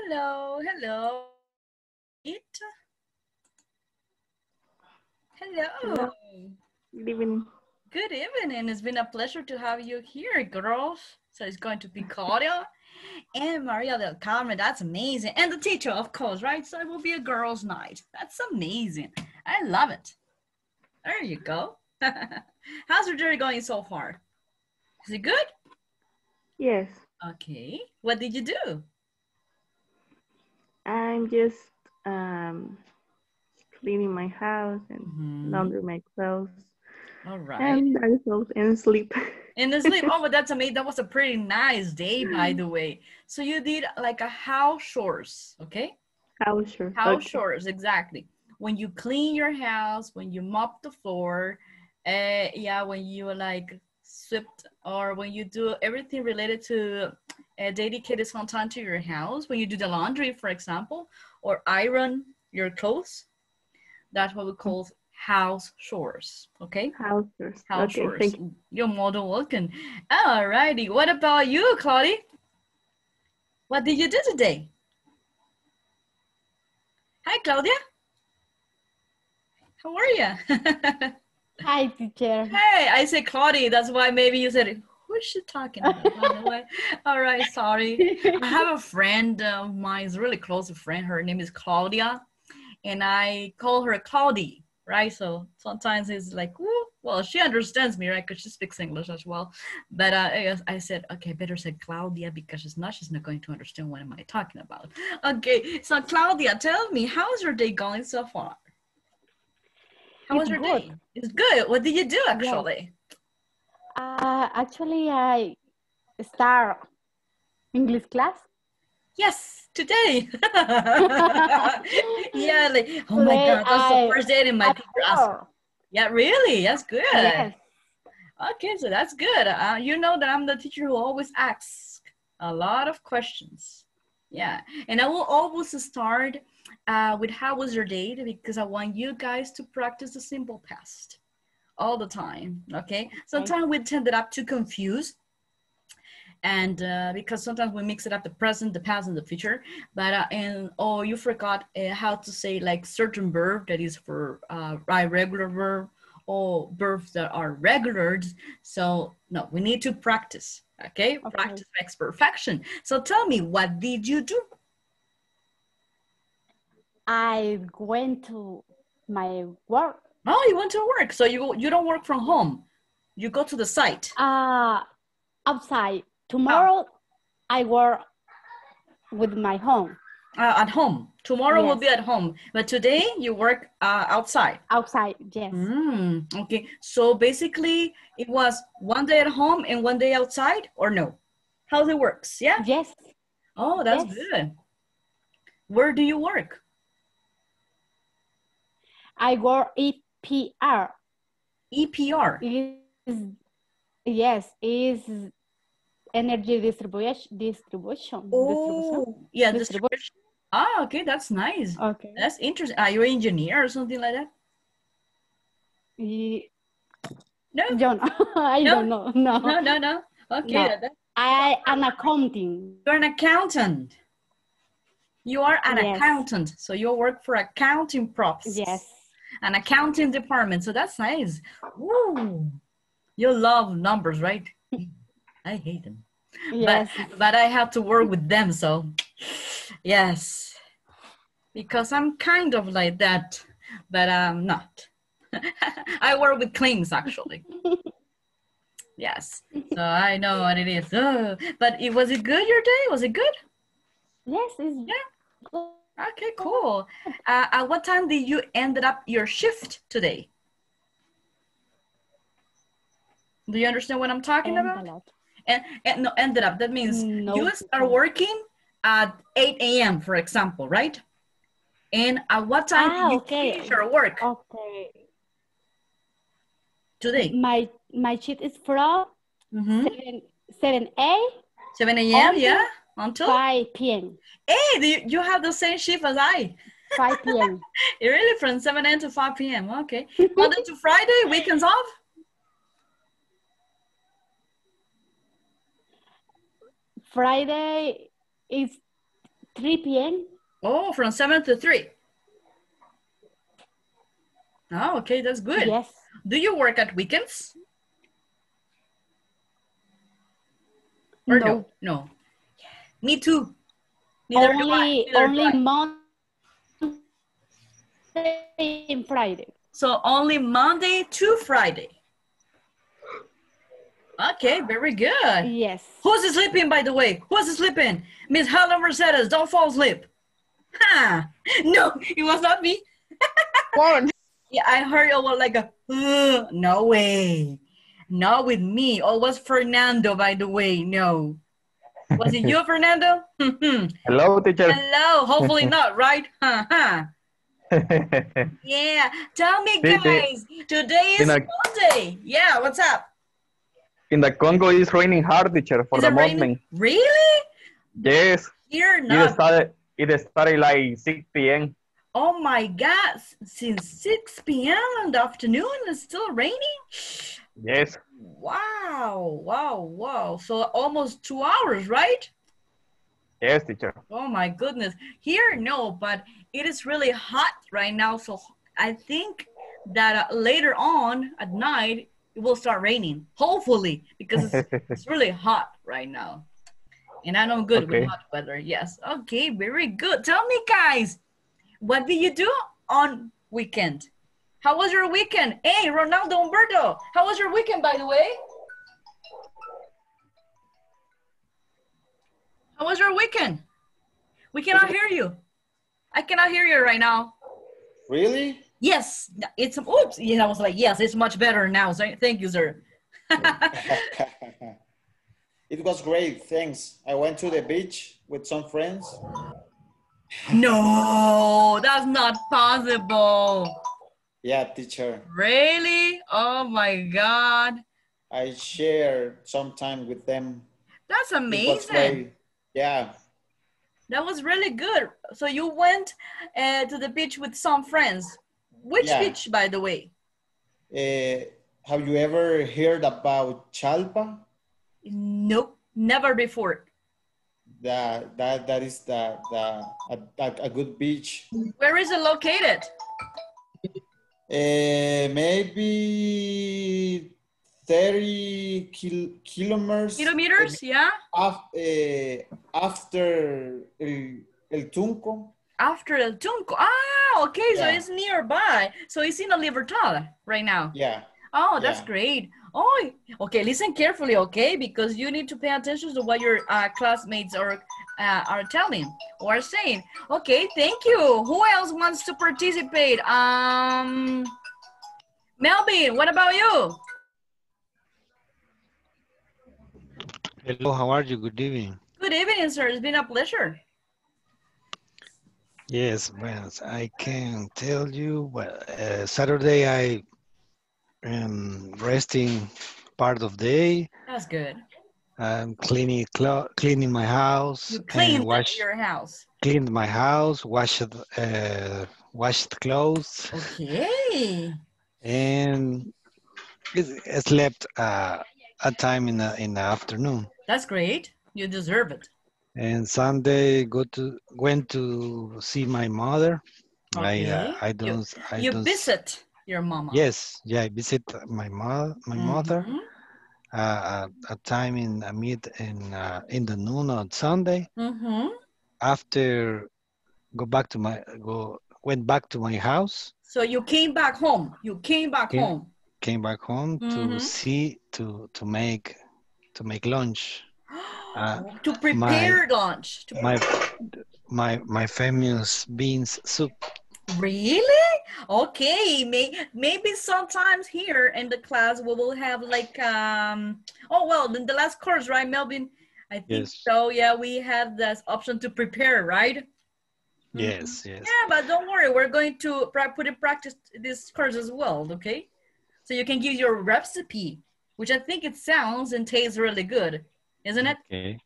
Hello, hello. It. Hello. Hello. Good evening. Good evening. It's been a pleasure to have you here, girls. So it's going to be Claudia and Maria del Carmen. That's amazing. And the teacher, of course, right? So it will be a girls' night. That's amazing. I love it. There you go. How's your journey going so far? Is it good? Yes, Okay. What did you do? I'm just um, cleaning my house and Mhm. laundry my clothes All right. and all and sleep. In the sleep. Oh, but that's amazing. That was a pretty nice day, by the way. So you did like a house chores, okay? House chores. House Okay. chores, exactly. When you clean your house, when you mop the floor, uh, yeah, when you like swept or when you do everything related to uh, dedicated some time to your house, when you do the laundry, for example, or iron your clothes, that's what we call house chores, okay? House chores. House okay, chores. thank you. You're more than welcome. All righty. What about you, Claudie? What did you do today? Hi, Claudia. How are you? Hi, teacher. hey, I say Claudie. That's why maybe you said, is she talking about? by the way? All right, sorry. I have a friend of mine, is really close friend. Her name is Claudia, and I call her Claudie, right? So sometimes it's like, Woo. well, she understands me, right? Because she speaks English as well. But uh, I guess I said, okay, better say Claudia because she's not, she's not going to understand what am I talking about. Okay, so Claudia, tell me, how's your day going so far? How was your good. day? It's good. What did you do actually? Uh, actually, I start English class. Yes, today. yeah, like, oh my god, that's I- the first day in my At teacher asked. four. Yeah, really? That's good. Yes. Okay, so that's good. Uh, you know that I'm the teacher who always asks a lot of questions. Yeah, and I will always start uh, with how was your day because I want you guys to practice the simple past all the time. Okay, sometimes we tended up to confuse. And uh, because sometimes we mix it up the present, the past, and the future, but uh, and oh, you forgot uh, how to say like certain verb that is for uh, irregular verb or verbs that are regular. So no, we need to practice. Okay, Okay. practice makes perfection. So tell me, what did you do? I went to my work. Oh, you went to work. So you you don't work from home. You go to the site. Uh, outside. Tomorrow, I work with my home. Uh, at home. Tomorrow will be at home, but today you work uh, outside. Outside, yes. Mm, okay. So basically, it was one day at home and one day outside, or no? How it works? Yeah. Yes. Oh, that's Yes. good. Where do you work? I work EPR. EPR. Is yes, is energy distribution. Distribution. distribution. Oh, yeah. Distribution. Ah, okay. That's nice. Okay. That's interesting. Are you an engineer or something like that? Ye- No. I No? don't know. No. No, no, no. Okay. No. that- I am accounting. You're an accountant. You are an Yes. accountant. So you work for accounting props. Yes. An accounting department. So that's nice. Woo. You love numbers, right? I hate them. Yes. But, but I have to work with them. So, yes. Because I'm kind of like that, but I'm not. I work with claims actually. yes. So I know what it is. But it, was it good your day? Was it good? Yes. It's Yeah. Okay, cool. Uh, at what time did you ended up your shift today? Do you understand what I'm talking about? envelope. And, and no, ended up. That means No. you start working at 8 a.m., for example, right? And at what time Ah, did you okay. finish your work Okay. today? My my shift is from Mhm. seven seven a 7 a.m., yeah? Until? five p.m. Hey, do you, have the same shift as I. Five p.m. You're really from 7 a.m. to 5 p.m. Okay. Monday to Friday, weekends off? Friday is 3 p.m. Oh, from 7 to 3. Oh, okay, that's good. Yes. Do you work at weekends? Or no? No. No. Me too. Neither do I. Only Neither do only Monday and Friday. So only Monday to Friday. Okay, very good. Yes. Who's sleeping, by the way? Who's sleeping? Miss Helen Mercedes, don't fall asleep. Ha! No, it was not me. One. Yeah, I heard it was like a, "Ugh, no way. Not with me. Oh, it was Fernando, by the way. No. Was it you, Fernando? Hello, teacher. Hello. Hopefully not, right? Yeah. Tell me, guys. Today is a- Monday. Yeah, what's up? In the Congo, it's raining hard, teacher, for Is the it raining? morning. Really? Yes, Here, it started. It started like 6 p.m. Oh my God. Since 6 p.m. in the afternoon, it's still raining? Yes, Wow. Wow. Wow. So almost two hours, right? yes, teacher. Oh my goodness. Here, no, but it is really hot right now. So I think that uh, later on at night, it will start raining. Hopefully, because it's, it's really hot right now. And I know good Okay. with hot weather. Yes. Okay, very good. Tell me, guys, what do you do on weekend? How was your weekend? Hey, Ronaldo Umberto, how was your weekend, by the way? How was your weekend? We cannot hear you. I cannot hear you right now. Really? Yes, it's oops. Yeah, I was like, yes, it's much better now. So thank you, sir. it was great, thanks. I went to the beach with some friends. no, that's not possible. Yeah, teacher. Really? Oh my God, I share some time with them. that's amazing. Yeah, That was really good. So you went uh, to the beach with some friends. Which Yeah. beach, by the way? Uh, have you ever heard about Chalpa? Nope, never before. That that that is the the a, a good beach. Where is it located? Uh, maybe thirty kil kilometers. Kilometers? Yeah. af, uh, after El, El Tunco. After El Tunco. Ah, okay. So it's nearby. So it's in a Libertad right now. Yeah, Oh, that's Yeah. great. Oh, okay. Listen carefully, okay? Because you need to pay attention to what your uh, classmates are uh, are telling or saying. Okay, thank you. Who else wants to participate? Um, Melvin, what about you? Hello, how are you? Good evening. Good evening, sir. It's been a pleasure. Yes, well, I can tell you, well, uh, Saturday I am resting part of the day. That's good. I'm cleaning clo- cleaning my house You cleaned wash your house. cleaned my house, washed uh, washed clothes, Okay. and I slept uh, a time in the in the afternoon. That's great. You deserve it. And Sunday go to went to see my mother. I Okay. uh, I don't I you don't visit your mama. Yes, yeah, I visit my mother, my mother, Mhm. Uh, a time in a meet in uh, in the noon on Sunday. Mhm. After go back to my go went back to my house, So you came back home. You came back Yeah. home. came back home Mhm. to see to to make to make lunch. Uh, to prepare lunch. To My my my famous beans soup. Really? Okay. May, maybe sometimes here in the class we will have like um. Oh well, in the last course, right, Melvin? I think Yes. so. Yeah, we have this option to prepare, right? Yes, yes. Yeah, but don't worry, we're going to put in practice this course as well, okay? So you can give your recipe, which I think it sounds and tastes really good, isn't it? Okay.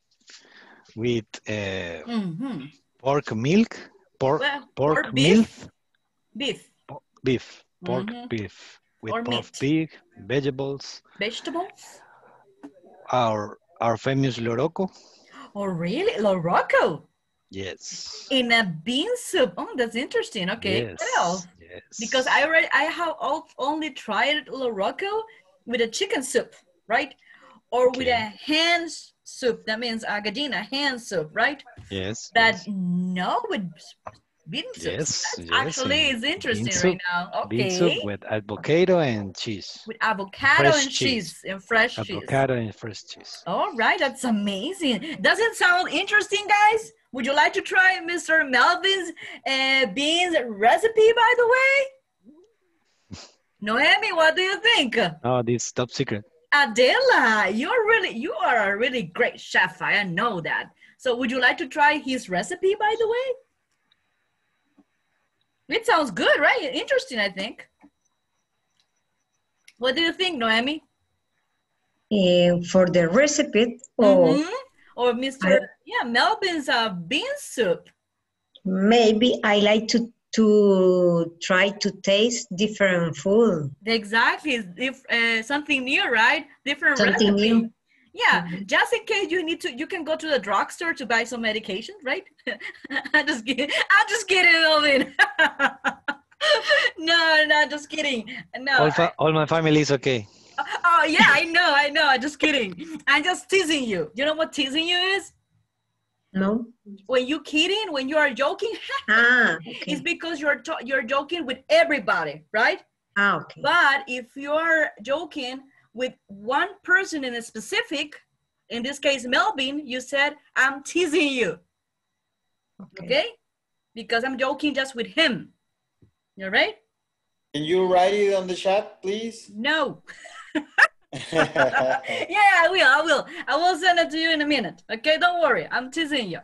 With uh, Mm-hmm. pork milk, pork Well, pork or milk, beef, beef, beef, pork Mhm. beef with Or pork meat. pig, vegetables, vegetables. our our famous loroco. Oh, really? Loroco? Yes. In a bean soup. Oh, that's interesting. Okay. Yes. What else? Yes. Because I already I have only tried Loroco with a chicken soup, right? Or with a Okay. hand soup. That means a gallina hand soup, right? yes. That yes. no with bean soup. Yes, yes, actually and is bean interesting right soup- now. Bean Okay. soup with avocado and cheese. with avocado fresh and cheese. cheese. and fresh cheese. Avocado and fresh cheese. All right, that's amazing. Does it sound interesting, guys? Would you like to try Mr. Melvin's uh, beans recipe, by the way? Noemi, what do you think? Oh, this top secret. Adela, you're really, you are a really great chef. I know that. So would you like to try his recipe, by the way? It sounds good, right? Interesting, I think. What do you think, Noemi? Eh, for the recipe, or Mhm. Or Mr. yeah, Melvin's uh, bean soup. maybe I like to to try to taste different food. Exactly, if, uh, something new, right? Different Something recipe. new. Yeah, just in case you need to, you can go to the drugstore to buy some medication, right? I'm just kidding. I'm just kidding, Melvin. no, no, just kidding. No. All, fa- all my family is okay. oh yeah, I know, I know. I'm just kidding. I'm just teasing you. You know what teasing you is? No. When you're kidding, when you are joking, Ah, it's because you're to- you're joking with everybody, right? Ah, okay. But if you're joking with one person in a specific, in this case Melvin, you said I'm teasing you, Okay. okay? Because I'm joking just with him. You right? Can you write it on the chat, please? No. yeah, I will. I will. I will send it to you in a minute. Okay, don't worry. I'm teasing you.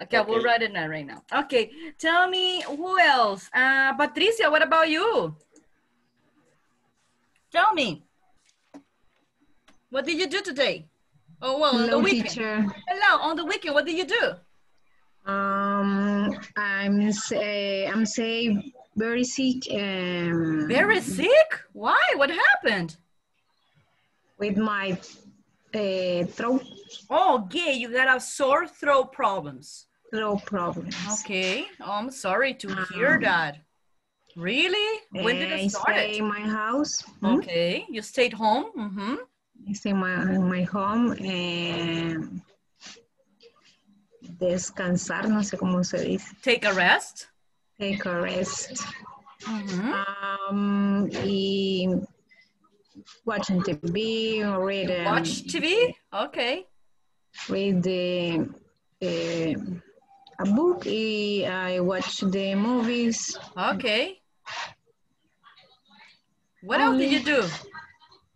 Okay, we'll Okay. write it now right now. Okay, tell me who else? Uh, Patricia, what about you? Tell me. What did you do today? Oh, well, on the weekend. teacher. Hello, on the weekend, what did you do? Um, I'm say I'm say very sick. Um, Very sick? Why? What happened? with my uh, throat Oh, gay, you got a sore throat problems. throat problems. Okay, oh, I'm sorry to hear Um, that. Really? When did it start? I stay in my house. Hmm? Okay, you stayed home. Mm-hmm. I stay in my, in my home and descansar, no sé cómo se dice. Take a rest. Take a rest. Mm-hmm. Um, y watching TV or read. um, Watch TV. Okay. read the, uh, a book. I watch the movies. Okay. What else did you do?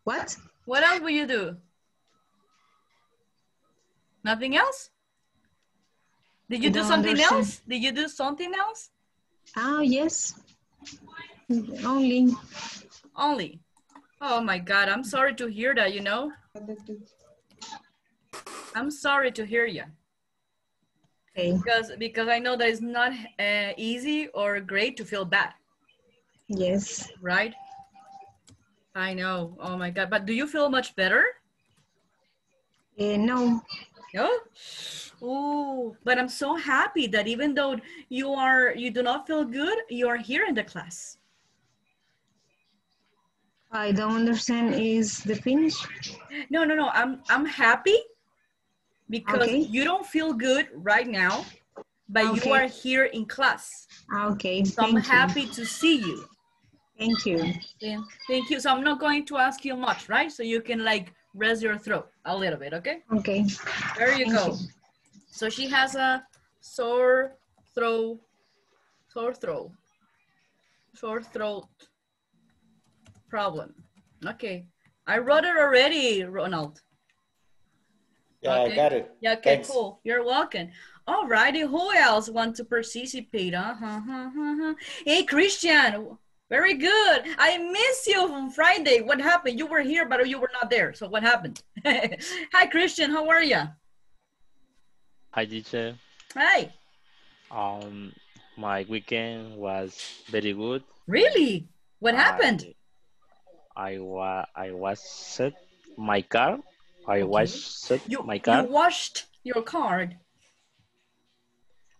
What? What else will you do? Nothing else? Did you do something understand. else? Did you do something else? Ah, yes. Only. Only. Oh my God, I'm sorry to hear that, you know? I'm sorry to hear you. Okay. Because, because I know that it's not uh, easy or great to feel bad, Yes. right? I know. Oh my God. But do you feel much better? Eh, no. No? Oh, but I'm so happy that even though you are you do not feel good, you are here in the class. I don't understand. Is the finish? No, no, no. I'm I'm happy because Okay. you don't feel good right now, but Okay. you are here in class. Ah, Okay. So I'm Thank you. happy to see you. Thank you. Yeah, Thank you. So I'm not going to ask you much, right? So you can like rest your throat a little bit, okay? Okay. There you Thank go. you. So she has a sore throat, sore throat, sore throat problem. Okay. I wrote it already, Ronald. Yeah, Okay. I got it. Yeah, okay, Thanks. cool. You're welcome. All righty, who else want to participate? Uh huh, huh, huh, huh. Hey, Christian, very good. I miss you on Friday. What happened? You were here, but you were not there. So what happened? Hi, Christian. How are you? Hi, teacher. Hi. Um, my weekend was very good. Really? What happened? I, I was I was set my car. I Okay. was set You my you washed your card.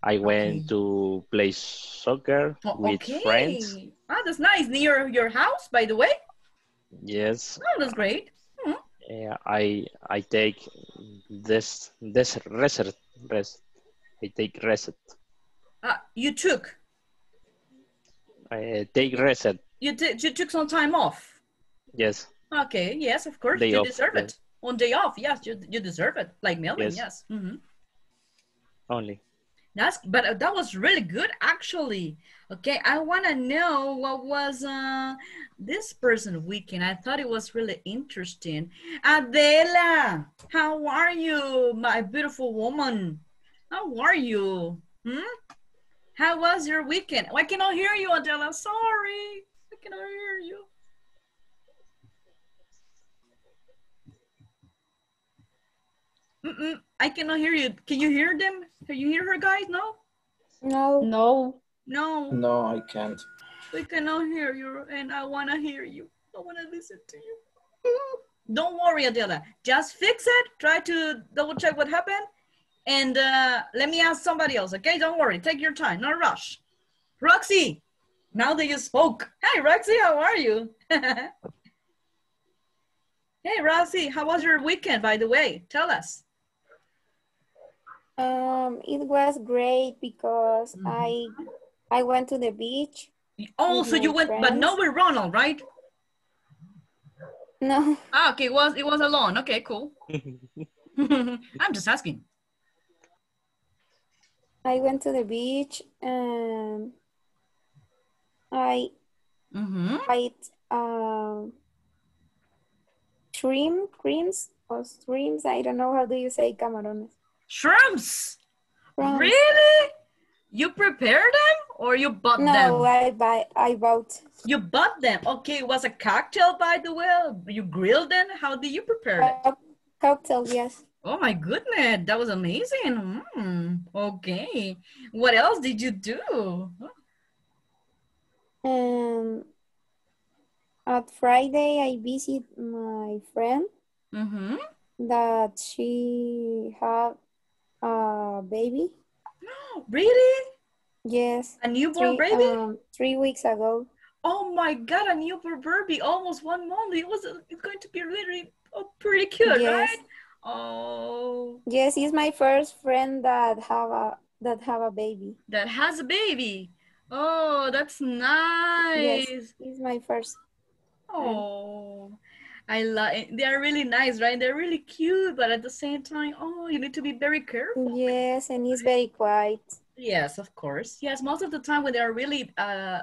I went Okay. to play soccer Oh, with friends. Ah, that's nice. Near your house, by the way. Yes, Oh, that's great. yeah, I I take this this rest rest. I take reset. Ah, you took I take reset. you, t- you took some time off. Yes, Okay, yes, of course, Day you off, deserve yeah. it. On day off, yes, you, you deserve it. Like Melvin, yes. Yes. hmm only. That's but uh, that was really good actually. Okay, I want to know what was uh this person weekend. I thought it was really interesting. Adela, how are you, my beautiful woman? How are you? Hmm? How was your weekend? I cannot hear you, Adela. Sorry, I cannot hear you. Mm-mm, I cannot hear you. Can you hear them? Can you hear her, guys? No. No. No. No, No, I can't. we cannot hear you, and I want to hear you. I want to listen to you. Don't worry, Adela. Just fix it. Try to double check what happened, and uh, let me ask somebody else. Okay? Don't worry. Take your time. No rush. Roxy, now that you spoke. Hey, Roxy, how are you? hey, Roxy, how was your weekend? By the way, tell us. Um, it was great because Mhm. I I went to the beach. Oh, so you went, but no with Ronald, right? No, Ah, okay. It was it was alone? Okay, cool. I'm just asking. I went to the beach and I Mm-hmm. ate um shrimp creams or streams. I don't know how do you say camarones. Shrimps. Shrimps. Really? You prepare them or you bought No, them? I buy I bought. You bought them. Okay, it was a cocktail by the way. You grilled them. How did you prepare it? Cocktail, yes. Oh my goodness, that was amazing. Mm, okay. What else did you do? And at Friday, I visit my friend Mm-hmm. that she had a baby. Really? Yes, A newborn three, baby? um, three weeks ago. Oh my god, a newborn baby, almost one month. It was it's going to be really oh, pretty cute, Yes. right? Oh, Yes, he's my first friend that have a that have a baby. that has a baby. Oh, that's nice. Yes, he's my first. Oh, I like. They are really nice, right? They're really cute, but at the same time, oh, you need to be very careful. Yes, and he's very quiet. Yes, of course. Yes, most of the time when they are really uh,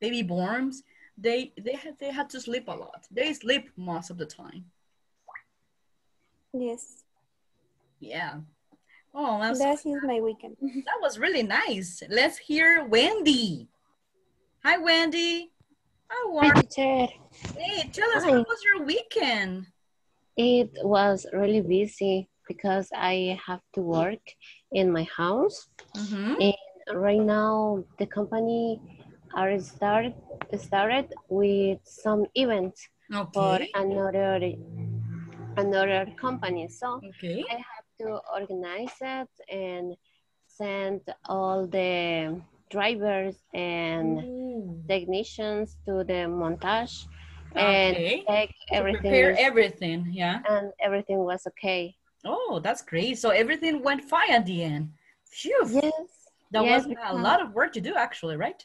baby borns, they they have they have to sleep a lot. They sleep most of the time. Yes, Yeah. Oh, that's that is my weekend. That was really nice. Let's hear Wendy. Hi, Wendy. Are you? teacher. Hey, tell us, Hi. how was your weekend? It was really busy because I have to work in my house. Mm-hmm. And right now, the company are start, started with some events for another another company. So Okay. I have to organize it and send all the drivers and technicians to the montage and Okay. check To prepare everything, yeah. and everything was okay. Oh, that's great. So everything went fine at the end. Phew. Yes. That yes, was a lot of work to do, actually, right?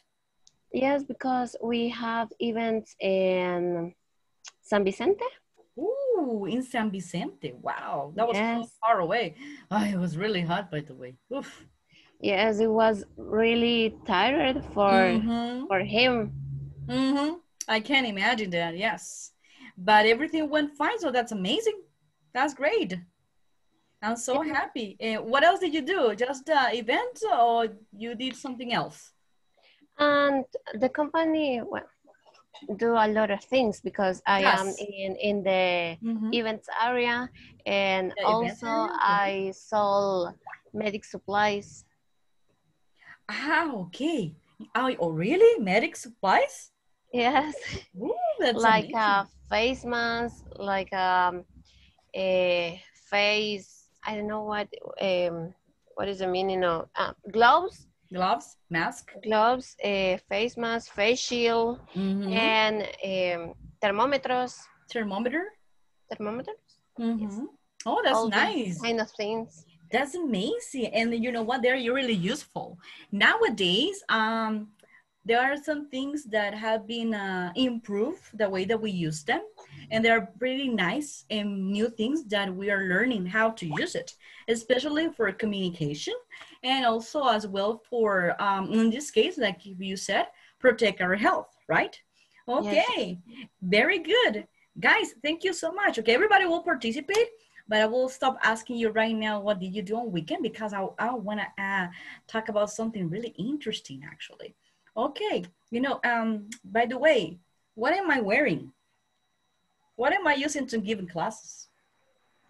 Yes, because we have events in San Vicente. Ooh, in San Vicente. Wow, that was so Yes. far away. Oh, it was really hot, by the way. Oof. Yes, it was really tired for Mhm. for him. Mm-hmm. I can't imagine that, yes. But everything went fine, so that's amazing. That's great. I'm so happy. Uh, what else did you do? Just uh, events or you did something else? And the company well do a lot of things because I am in in the Mhm. events area and The also area, I sold medic supplies. Ah, okay. Oh, oh, really? Medic supplies? Yes. Ooh, that's like amazing. a face mask, like um, a face. I don't know what um, what is the meaning of uh, gloves? Gloves, mask. Gloves, uh, face mask, face shield, Mhm. and um, thermometers. Thermometer. Thermometers. Mhm. Oh, that's All nice. Kind of things. That's amazing. And you know what? They're really useful. Nowadays, um, there are some things that have been uh, improved the way that we use them. And they're really nice and new things that we are learning how to use it, especially for communication and also as well for, um, in this case, like you said, protect our health, right? Okay, very good. Guys, thank you so much. Okay, everybody will participate, but I will stop asking you right now, what did you do on weekend? Because I, I want to uh, talk about something really interesting, actually. Okay, you know, um, by the way, what am I wearing? What am I using to give classes?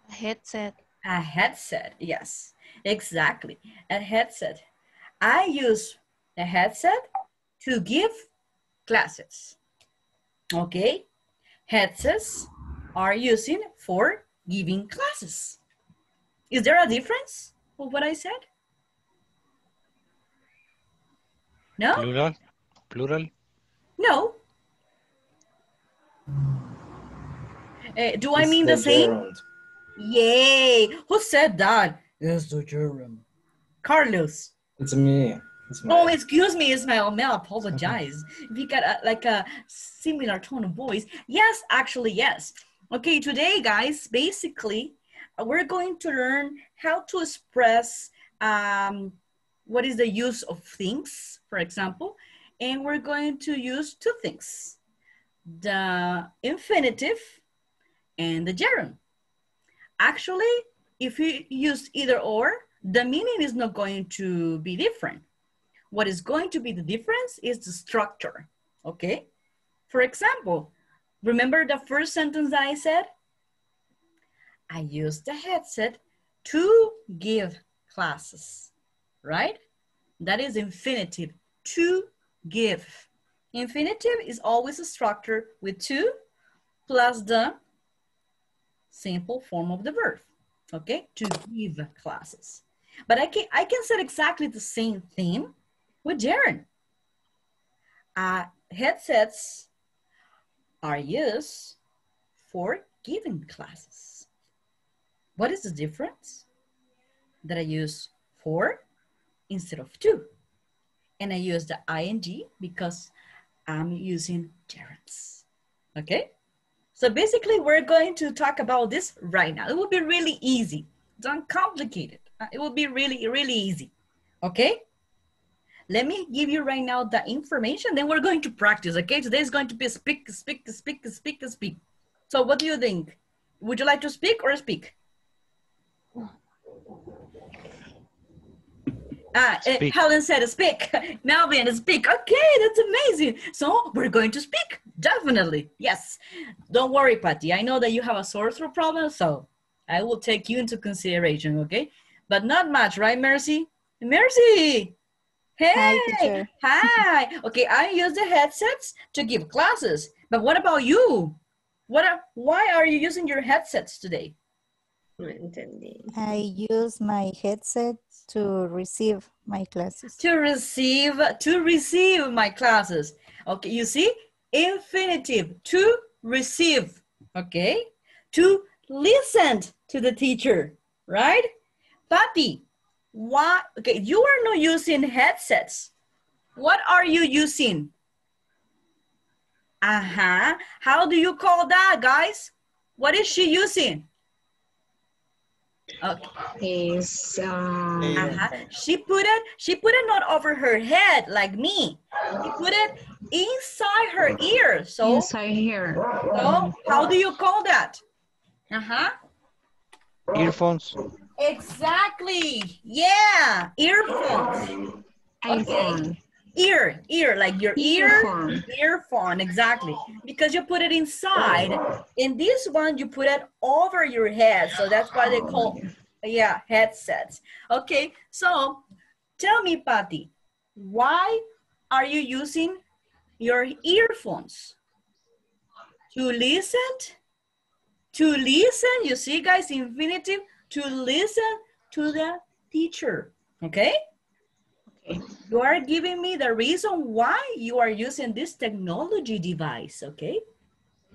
A headset. A headset, yes, exactly. A headset. I use a headset to give classes. Okay? Headsets are using for giving classes. Is there a difference with what I said? No? Plural? Plural? No. Eh, do I It's mean the, same? gerund. Yay! Who said that? It's the gerund. Carlos. It's me. It's me. Oh, excuse me, Ismael. May I apologize. if you got a, like a similar tone of voice. Yes, actually, yes. Okay, today, guys, basically, uh, we're going to learn how to express um, what is the use of things, for example, and we're going to use two things, the infinitive and the gerund. Actually, if you use either or, the meaning is not going to be different. What is going to be the difference is the structure, okay? For example, remember the first sentence I said? I use the headset to give classes, right? That is infinitive, to give. Infinitive is always a structure with to plus the simple form of the verb, okay? To give classes. But I can, I can say exactly the same thing with gerund. Uh, headsets are used for giving classes. What is the difference? That I use for instead of to. And I use the ing because I'm using gerunds. Okay? So basically, we're going to talk about this right now. It will be really easy. Don't complicate it. Uh, It will be really, really easy. Okay? Let me give you right now the information, then we're going to practice, okay? Today is going to be speak, speak, speak, speak, speak. So what do you think? Would you like to speak or speak? Ah, Speak. Helen said speak. Melvin, speak. Okay, that's amazing. So we're going to speak. Definitely. Yes. Don't worry, Patty. I know that you have a sore throat problem, so I will take you into consideration, okay? But not much, right, Mercy? Mercy! Hey! Hi, teacher. Hi! Okay, I use the headsets to give classes. But what about you? What are, why are you using your headsets today? I use my headset to receive my classes. to receive to receive my classes okay you see infinitive to receive okay to listen to the teacher right Patty why okay you are not using headsets what are you using uh-huh how do you call that guys what is she using okay Is um, Uh-huh. She put it, she put it not over her head like me. She put it inside her ear. So, inside here. so how do you call that? Uh-huh. Earphones? Exactly. Yeah. Earphones. iPhone. Ear, ear, like your ear, Earphone. earphone, exactly. Because you put it inside. In this one, you put it over your head. So that's why they call, yeah, headsets. Okay, so tell me, Patty, why are you using your earphones? To listen? To listen, you see, guys, infinitive, to listen to the teacher. Okay? Okay. You are giving me the reason why you are using this technology device, okay?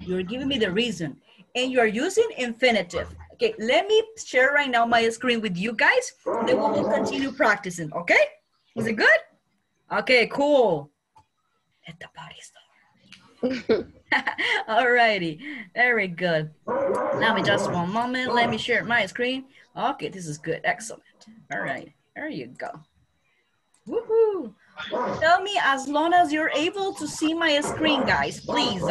You're giving me the reason. And you are using infinitive. Okay, let me share right now my screen with you guys. Then we will continue practicing, okay? Is it good? Okay, cool. Let the party start. Alrighty, very good. Now me just one moment. Let me share my screen. Okay, this is good. Excellent. All right, there you go. Woohoo! Tell me as long as you're able to see my screen, guys, please.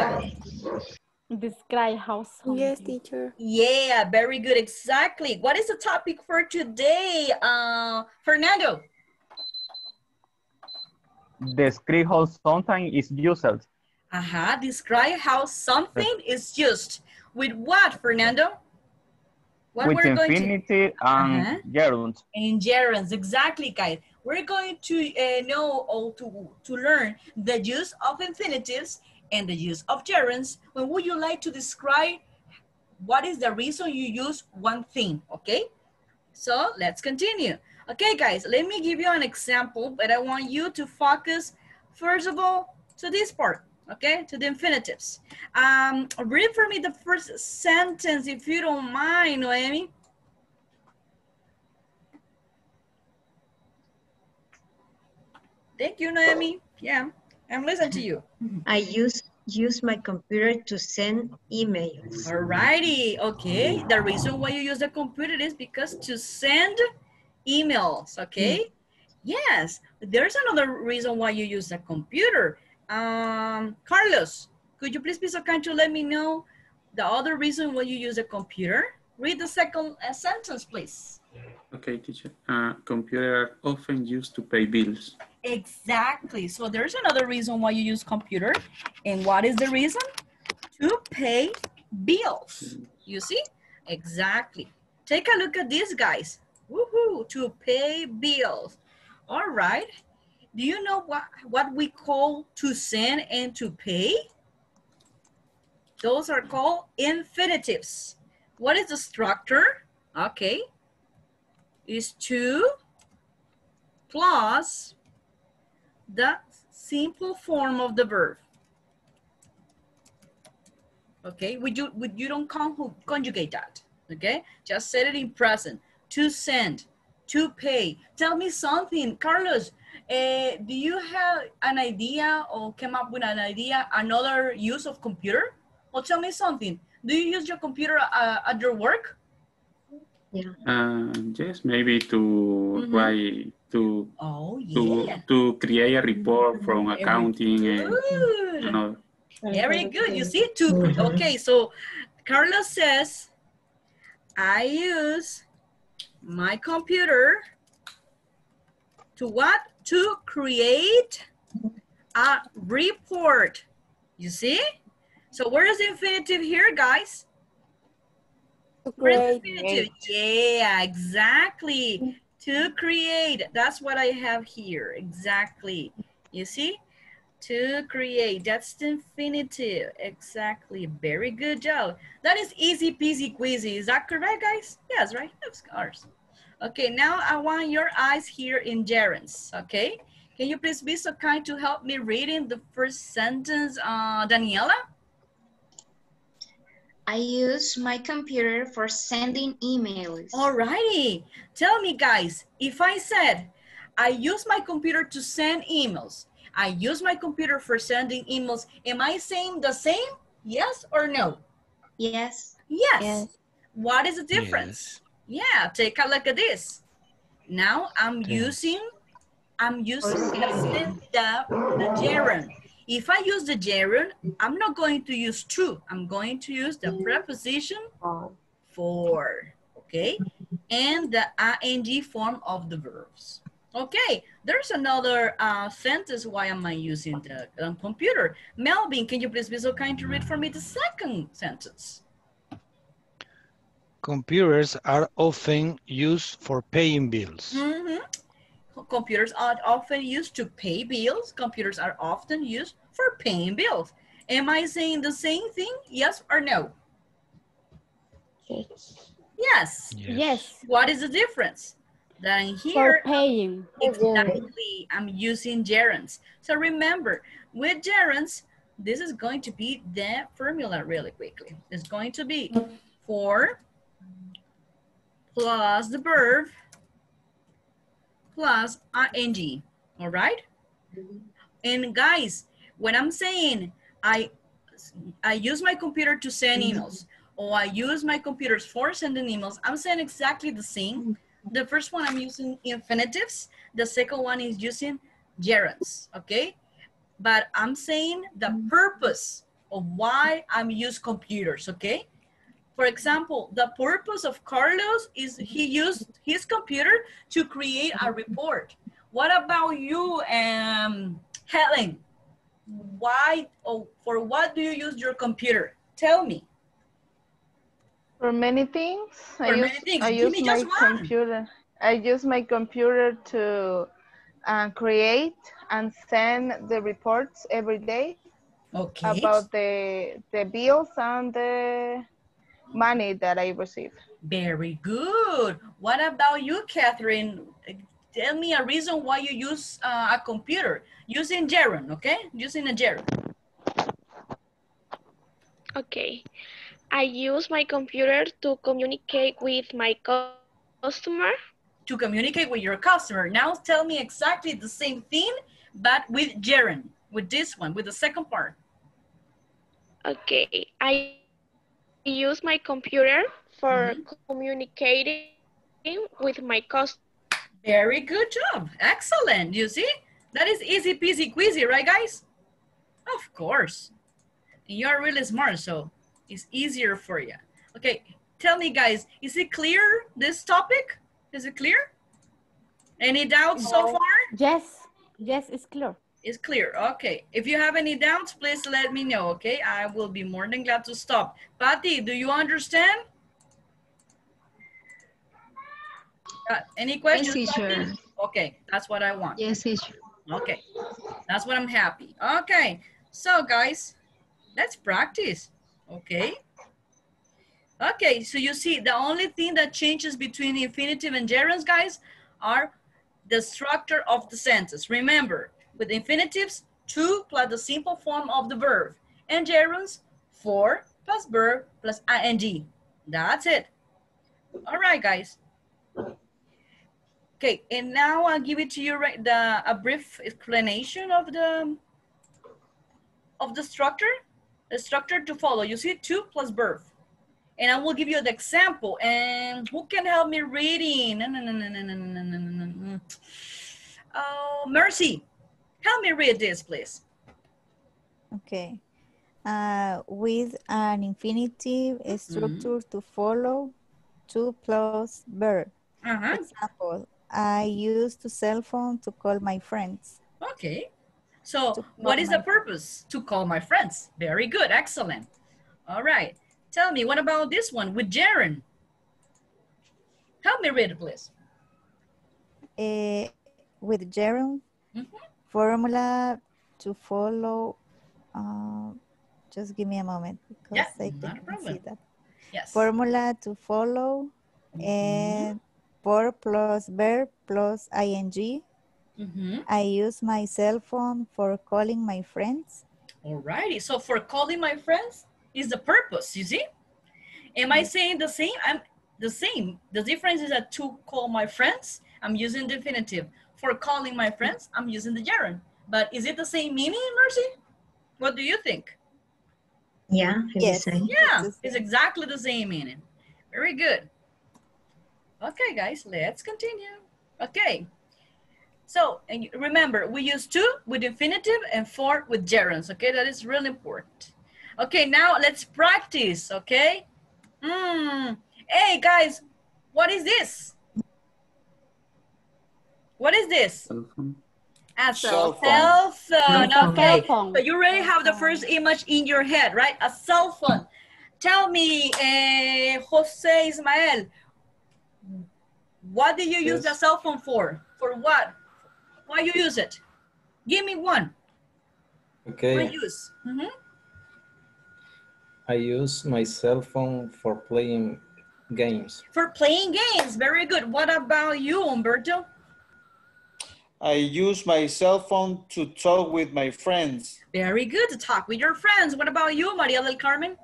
Describe how something. Yes, teacher. Yeah, very good. Exactly. What is the topic for today, uh, Fernando? Describe how something is used. Uh-huh. Describe how something is used. With what, Fernando? What With we're going to infinitive and Uh-huh. gerunds. and gerunds, exactly, guys. We're going to uh, know or to, to learn the use of infinitives and the use of gerunds. When would you like to describe what is the reason you use one thing, okay? So let's continue. Okay, guys, let me give you an example, but I want you to focus, first of all, to this part, okay, to the infinitives. Um, read for me the first sentence, if you don't mind, Noemi. Thank you, Noemi. Yeah, I'm listening to you. I use use my computer to send emails. Alrighty, okay. The reason why you use the computer is because to send emails, okay? Yes, there's another reason why you use the computer. Um, Carlos, could you please be so kind to let me know the other reason why you use a computer? Read the second uh, sentence, please. Okay, teacher. Uh, computer are often used to pay bills. Exactly. So there's another reason why you use computer. And what is the reason? To pay bills. You see? Exactly. Take a look at these guys. Woohoo! To pay bills. All right. Do you know what, what we call to send and to pay? Those are called infinitives. What is the structure? Okay. Is to plus the simple form of the verb. Okay, we do we, you don't con conjugate that. Okay, just set it in present. To send, to pay. Tell me something, Carlos. Uh, do you have an idea or came up with an idea another use of computer? Or tell me something. Do you use your computer uh, at your work? Yeah. Uh, yes, maybe to Mhm. write to Oh to yeah. to create a report from Very accounting and Good. and all. Very good. You see, two. Okay, so Carlos says, I use my computer to what? To create a report. You see? So where is the infinitive here, guys? Where's infinitive? Yeah, exactly. To create. That's what I have here. Exactly. You see? To create. That's the infinitive. Exactly. Very good job. That is easy peasy queasy. Is that correct, guys? Yes, right? Of course. Okay, now I want your eyes here in gerunds, okay? Can you please be so kind to help me reading the first sentence, uh, Daniela? I use my computer for sending emails. Alrighty. Tell me, guys, if I said, I use my computer to send emails, I use my computer for sending emails, am I saying the same? Yes or no? Yes. Yes. What is the difference? Yeah, take a look at this. Now I'm using, I'm using the, the, the gerund. If I use the gerund, I'm not going to use to. I'm going to use the preposition for, okay? And the ing form of the verbs. Okay, there's another uh, sentence. Why am I using the um, computer? Melvin, can you please be so kind to read for me the second sentence? Computers are often used for paying bills. Mhm. Computers are often used to pay bills. Computers are often used for paying bills. Am I saying the same thing? Yes or no? Yes. Yes. Yes. What is the difference? that I'm here, paying. exactly, I'm using gerunds. So remember, with gerunds, this is going to be the formula really quickly. It's going to be for plus the verb plus ing, all right? And guys, when I'm saying I, I use my computer to send mm-hmm. emails or I use my computers for sending emails, I'm saying exactly the same. The first one I'm using infinitives. The second one is using gerunds, okay? But I'm saying the purpose of why I'm use computers, okay? For example, the purpose of Carlos is he used his computer to create a report. What about you, um, Helen? Why or for what do you use your computer? Tell me. For many things. I For use, things. I Give use my computer. I use my computer to uh, create and send the reports every day Okay. about the the bills and the money that I receive. Very good. What about you, Catherine? Tell me a reason why you use uh, a computer. Using gerund, okay? Using a gerund. Okay. I use my computer to communicate with my customer. To communicate with your customer. Now tell me exactly the same thing, but with gerund, with this one, with the second part. Okay. I use my computer for mm-hmm. communicating with my customer. Very good job. Excellent. You see? That is easy peasy queasy, right, guys? Of course. You're really smart, so it's easier for you. Okay, tell me, guys, is it clear, this topic? Is it clear? Any doubts so far? Yes, yes, it's clear. It's clear. Okay. If you have any doubts, please let me know, okay? I will be more than glad to stop. Patty, do you understand? Uh, any questions? Yes, teacher. Okay, that's what I want. Yes, teacher. Okay, that's what I'm happy. Okay, so guys, let's practice, okay? Okay, so you see the only thing that changes between infinitive and gerunds, guys, are the structure of the sentence. Remember, with infinitives, to plus the simple form of the verb, and gerunds, for plus verb plus ing. That's it. All right, guys. Okay, and now I'll give it to you right the a brief explanation of the of the structure, the structure to follow. You see to plus verb. And I will give you the example. And who can help me reading? No, no, no, no, no, no, no, no, no. Oh, Mercy, help me read this, please. Okay. Uh, with an infinitive structure to follow, to plus verb. Uh-huh. Example, I use the cell phone to call my friends. Okay. So what is the purpose? To call my friends. Very good. Excellent. All right. Tell me, what about this one with gerund? Help me read it, please. Eh, with gerund, formula to follow. Uh, just give me a moment because Yeah, I can see that. Yes. Formula to follow and for plus verb plus ing. Mhm. I use my cell phone for calling my friends. Alrighty. So for calling my friends is the purpose, you see? Am I saying the same? I'm the same. The difference is that to call my friends, I'm using the infinitive. For calling my friends, I'm using the gerund. But is it the same meaning, Mercy? What do you think? Yeah, it's Yes. Yeah, it's exactly the same meaning. Very good. Okay, guys, let's continue. Okay. So, and remember, we use to with infinitive and for with gerunds, okay? That is really important. Okay, now let's practice, okay? Hmm. Hey, guys, what is this? What is this? A Cell cell phone. phone. Cell Okay. phone. So you already have the first image in your head, right? A cell phone. Tell me, eh, Jose Ismael, what do you use Yes. the cell phone for? For what? Why you use it? Give me one. Why Okay, use? Mhm. I use my cell phone for playing games. For playing games. Very good. What about you, Umberto? I use my cell phone to talk with my friends. Very good to talk with your friends. What about you, Maria del Carmen?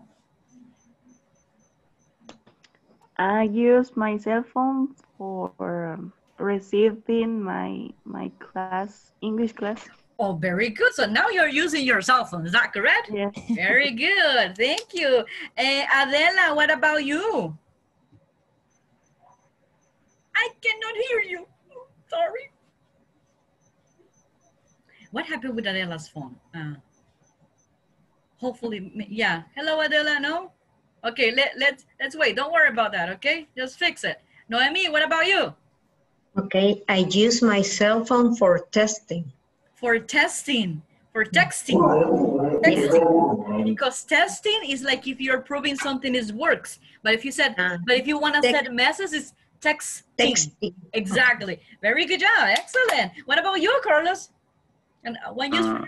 I use my cell phone for um, receiving my my class English class. Oh, very good. So now you're using your cell phone. Is that correct? Yes. Very good. Thank you. Eh, Adela, what about you? I cannot hear you. Sorry. What happened with Adela's phone? Uh, hopefully, yeah. Hello, Adela. No. Okay. Let let's let's wait. Don't worry about that. Okay. Just fix it. Noemi, what about you? Okay, I use my cell phone for testing. For testing. For texting. Texting. Because testing is like if you're proving something is works. But if you said, but if you want to send messages, it's texting. Texting. Exactly. Very good job. Excellent. What about you, Carlos? And uh, when you Uh,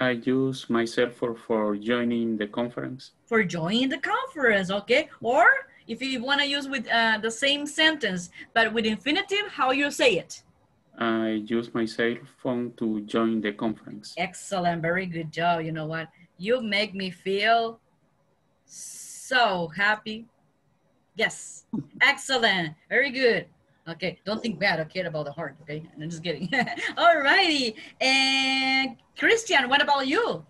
I use my cell phone for joining the conference. for joining the conference, okay? Or if you want to use with uh, the same sentence, but with infinitive, how you say it? I use my cell phone to join the conference. Excellent. Very good job. You know what? You make me feel so happy. Yes. Excellent. Very good. Okay. Don't think bad, okay, about the heart, okay? I'm just kidding. All righty. And Christian, what about you?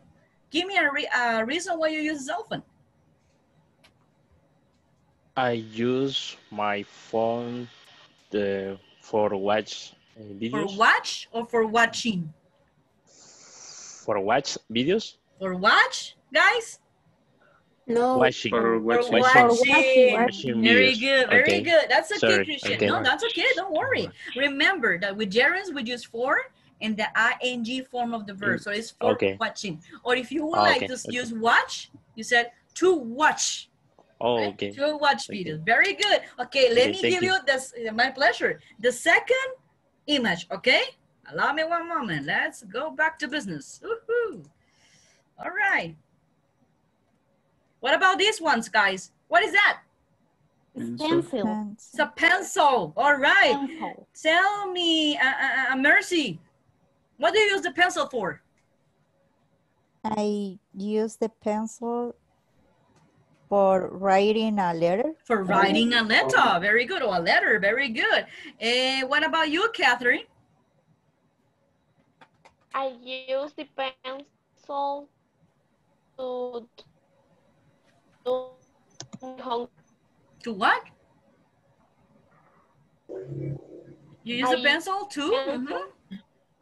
Give me a, re- a reason why you use cell phone. I use my phone the, for watch uh, videos. For watch or for watching? For watch videos? For watch, guys? No. Watching. For For watching. watching. Watching Very good, very Okay. good. That's okay, Sorry, Christian. okay. No, that's okay. Don't worry. Remember that with gerunds, we use for in the ing form of the verb. So it's for Okay. watching. Or if you would Ah, like okay, to okay. use watch, you said to watch. Oh, okay. To watch videos. Very good. Okay, let Okay, me give you. you this. My pleasure. The second image. Okay. Allow me one moment. Let's go back to business. Woohoo. All right. What about these ones, guys? What is that? It's Pencil. It's a pencil. All right. Pencil. Tell me, uh, uh, uh, Mercy, what do you use the pencil for? I use the pencil for writing a letter. For writing a letter. Very good. Or a letter. Very good. Uh, what about you, Catherine? I use the pencil to do home. To what? You use a I- pencil too? Mhm.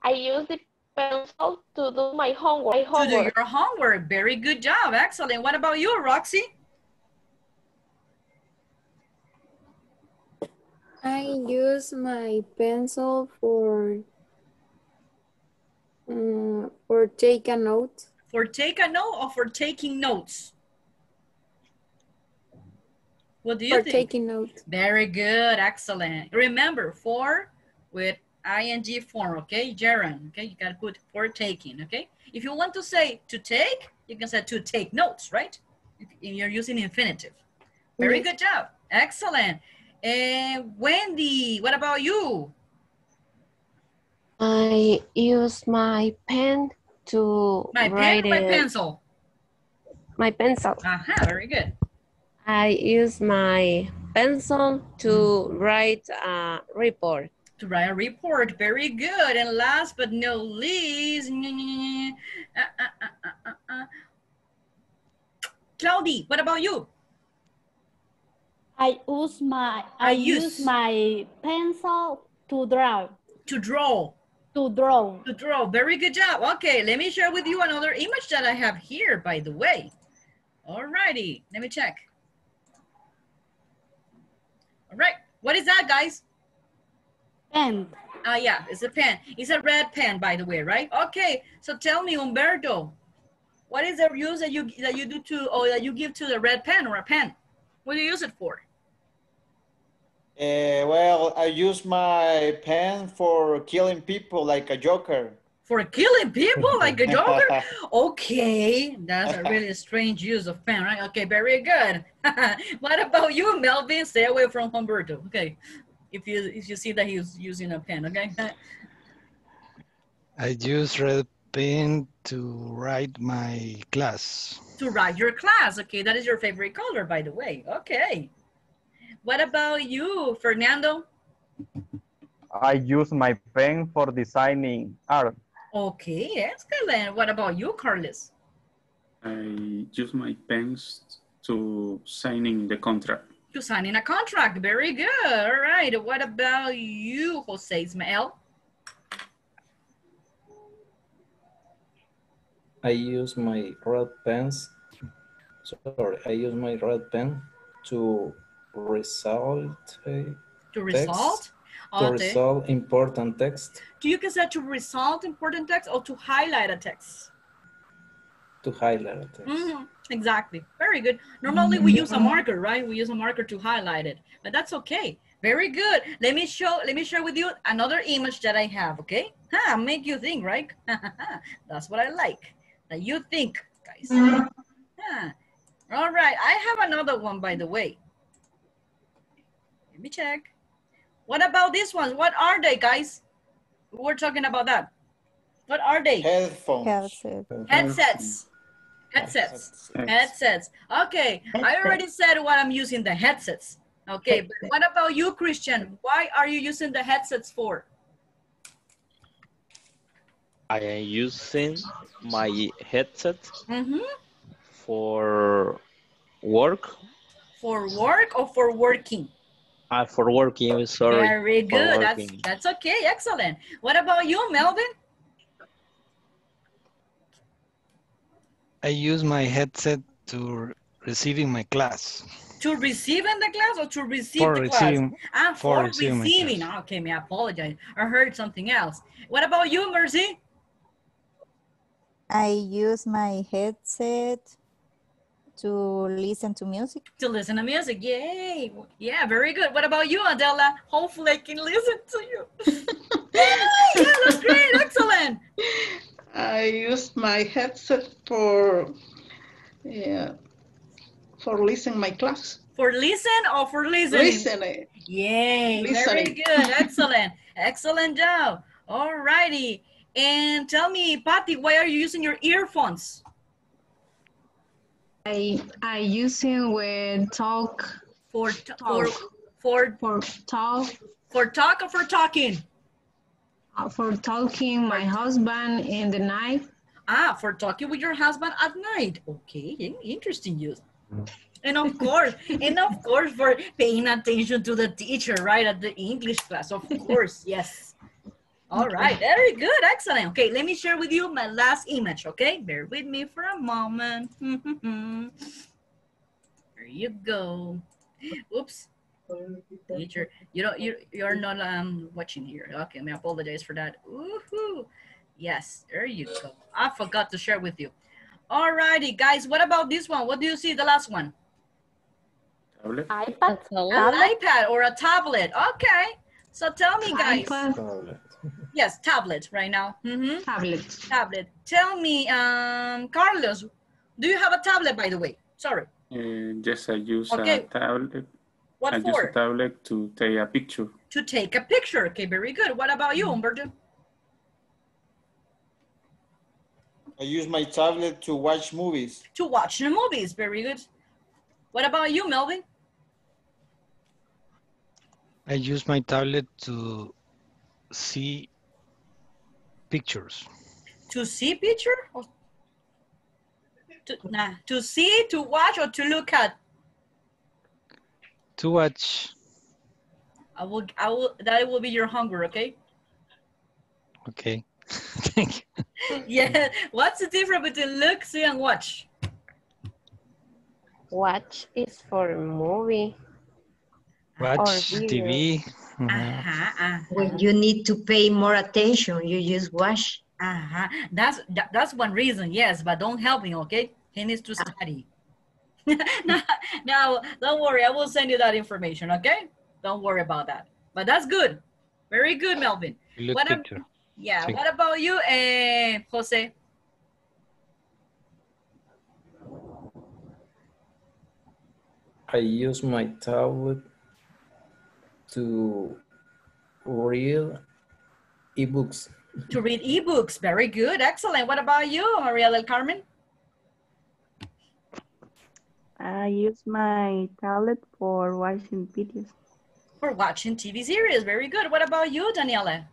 I use the pencil to do my homework. My To do your homework. Very good job. Excellent. What about you, Roxy? I use my pencil for uh, for take a note. For take a note or for taking notes? What do you For think? taking notes. Very good, excellent. Remember, for with ing form, okay? Gerund, okay? You gotta put for taking, okay? If you want to say to take, you can say to take notes, right? If You're using infinitive. Very Yes. good job. Excellent. And Wendy, what about you? I use my pen to My write pen, my it- pencil. My pencil. Uh-huh, very good. I use my pencil to write a report. To write a report, very good. And last but not least, uh, uh, uh, uh, uh, uh. Claudie, what about you? I use my I I, use- use my pencil to draw. To draw. To draw. To draw. Very good job. Okay, let me share with you another image that I have here, by the way. Alrighty, let me check. All right, what is that, guys? Pen. Ah, yeah, it's a pen. It's a red pen, by the way, right? Okay, so tell me, Umberto, what is the use that you that you do to or that you give to the red pen or a pen? What do you use it for? Uh, well, I use my pen for killing people like a joker. For killing people like a Joker? Okay, that's a really strange use of pen, right? Okay, very good. what about you, Melvin? Stay away from Humberto. Okay, if you if you see that he's using a pen, okay? I use red pen to write my class. to write your class. Okay, that is your favorite color, by the way. Okay. What about you, Fernando? I use my pen for designing art. Okay, excellent. What about you, Carlos? I use my pens to signing the contract. To signing a contract. Very good. All right. What about you, Jose Ismael? I use my red pens. Sorry, I use my red pen to result uh, To text, result? To Okay. resolve important text Do you consider to result important text or to highlight a text? to highlight a text. Mhm, Exactly. Very good. Normally we use a marker, right? We use a marker to highlight it, but that's okay. Very good. Let me show. Let me share with you another image that I have. Okay. Huh, make you think, right? that's what I like. That you think, guys. Huh. All right. I have another one, by the way. Let me check. What about this one? What are they, guys? We're talking about that. What are they? Headphones. Headset. Headsets. Headsets. Headsets. Okay, I already said what I'm using the headsets. Okay, but what about you, Christian? Why are you using the headsets for? I am using my headset Mm-hmm. for work. For work or for working? Uh, for working, sorry. Very for good. That's working. that's okay. Excellent. What about you, Melvin? I use my headset to receiving my class. To receiving the class or to receive For the receiving- class? Ah, for, for receiving my receiving. Okay, may I apologize. I heard something else. What about you, Mercy? I use my headset to listen to music. To listen to music. Yay. Yeah, very good. What about you, Adela? Hopefully I can listen to you. yeah, that's great. Excellent. I use my headset for yeah, for listening my class. For listen or for listening? Listening. Yay. Very good. Excellent. Excellent job. All righty. And tell me, Patty, why are you using your earphones? I I using with talk for for for for talk for talk or for talking uh, for talking my husband in the night. Ah, for talking with your husband at night. Okay, interesting use. And of course, and of course, for paying attention to the teacher, right, at the English class. Of course, yes. All right, very good, excellent. Okay, let me share with you my last image, okay? Bear with me for a moment. there you go. Oops. Teacher, you don't you you're not um watching here. Okay, I apologize for that. Woohoo! Yes, there you go. I forgot to share with you. All righty, guys. What about this one? What do you see? The last one. Tablet. iPad. An iPad or a tablet. Okay. So tell me, guys. Yes, tablet right now. Mm-hmm. Tablet. Tablet. Tell me, um, Carlos, do you have a tablet, by the way? Sorry. Uh, yes, I use Okay. a tablet. What I use a tablet to take a picture. To take a picture. Okay, very good. What about you, Umberto? I use my tablet to watch movies. To watch the movies. Very good. What about you, Melvin? I use my tablet to see pictures. To see picture? Or to, nah, to see, to watch, or to look at? To watch, I will, I will, that will be your hunger, okay? okay. Thank. you. Yeah. What's the difference between look, see, and watch? Watch is for movie. Watch TV. Mhm. Uh-huh, When you need to pay more attention, you just watch. Uh-huh. That's that, that's one reason, yes, but don't help him, okay? He needs to study. now, no, don't worry. I will send you that information, okay? Don't worry about that. But that's good. Very good, Melvin. Look What ab- picture. Yeah. Sí. What about you, eh, Jose? I use my tablet to read ebooks. To read ebooks. Very good. Excellent. What about you, Maria del Carmen? I use my tablet for watching videos. For watching TV series. Very good. What about you, Daniela?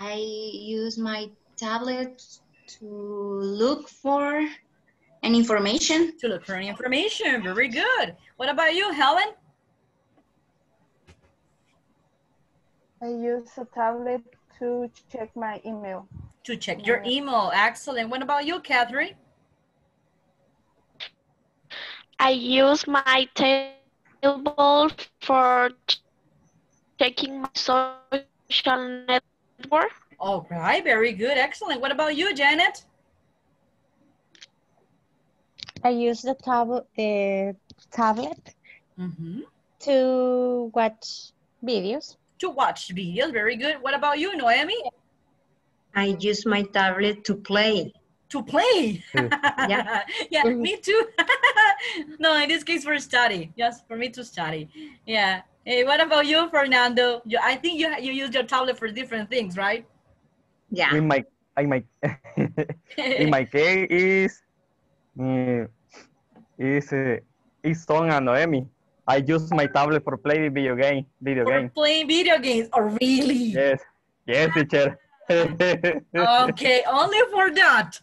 I use my tablet to look for an information. To look for any information. Very good. What about you, Helen? I use a tablet to check my email. To check your email. Excellent. What about you, Catherine? I use my table for checking my social network. All right. Very good. Excellent. What about you, Janet? I use the tab the tablet Mhm. to watch videos. To watch videos. Very good. What about you, Noemi? I use my tablet to play. To play. Yeah. yeah, me too. no, in this case for study. Yes, for me to study. Yeah. Hey, what about you, Fernando? You, I think you you use your tablet for different things, right? Yeah. In my, in my, in my case is, uh, is, uh, is Son and Noemi. I use my tablet for playing video game, video For game. playing video games. Oh, really? Yes, yes, teacher. okay, only for that.